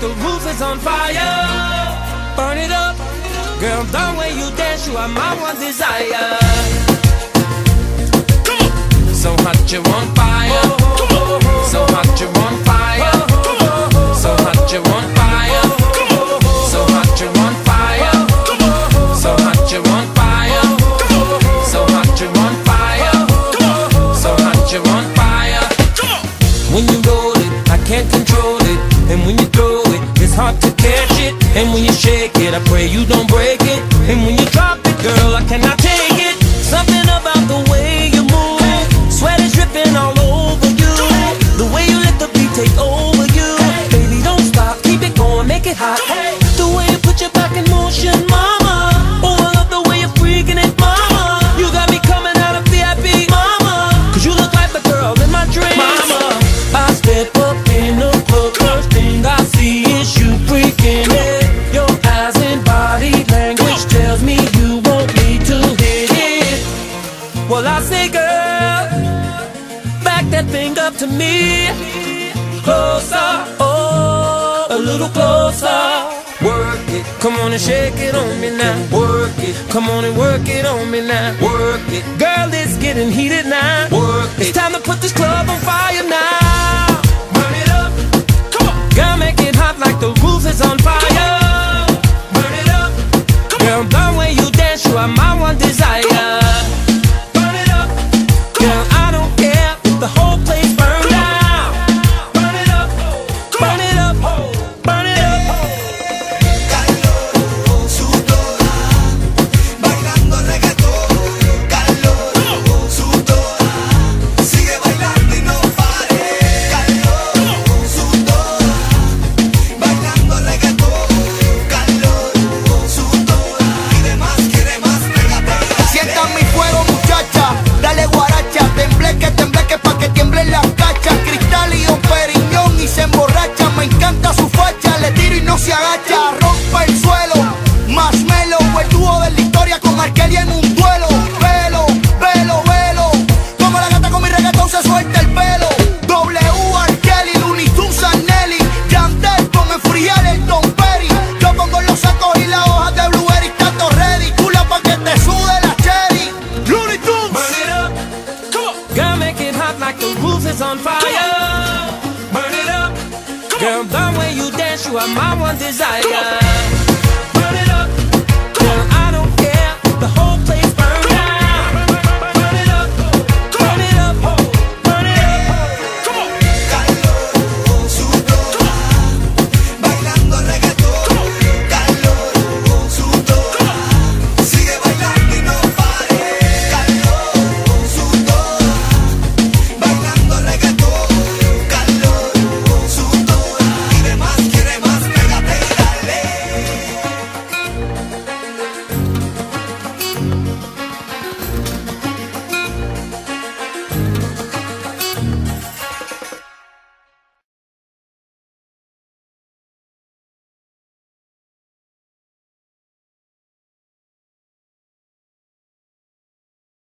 the roof is on fire. Burn it up, girl. The way you dance, you are my one desire. And when you throw it, it's hard to catch it. And when you shake it, I pray you don't break it. And when you drop it, girl, I cannot take it. Something about the way you move. Sweat is dripping all over you. The way you let the beat take over you. Baby, don't stop, keep it going, make it hot. Well, I say, girl, back that thing up to me. Closer, oh, a little closer. Work it, come on and shake it on me now. Work it, come on and work it on me now. Work it, girl, it's getting heated now. Work it, it's time to put this club on fire now. No se agacha. Rompe el suelo, marshmallow. El dúo de la historia con Arkelia en un duelo. Velo, velo, velo. Como la gata con mi reggaetón se suelta el pelo. W, Arkeli, Looney Tunes, Nelly. Yandel, con enfriar el Don Perry. Yo pongo los sacos y las hojas de Blueberry. Tanto ready, chula pa' que te sude la cherry. Looney Tunes. Burn it up, come on. Girl, make it hot like the roof is on fire. Burn it up, girl. The way you you are my one desire.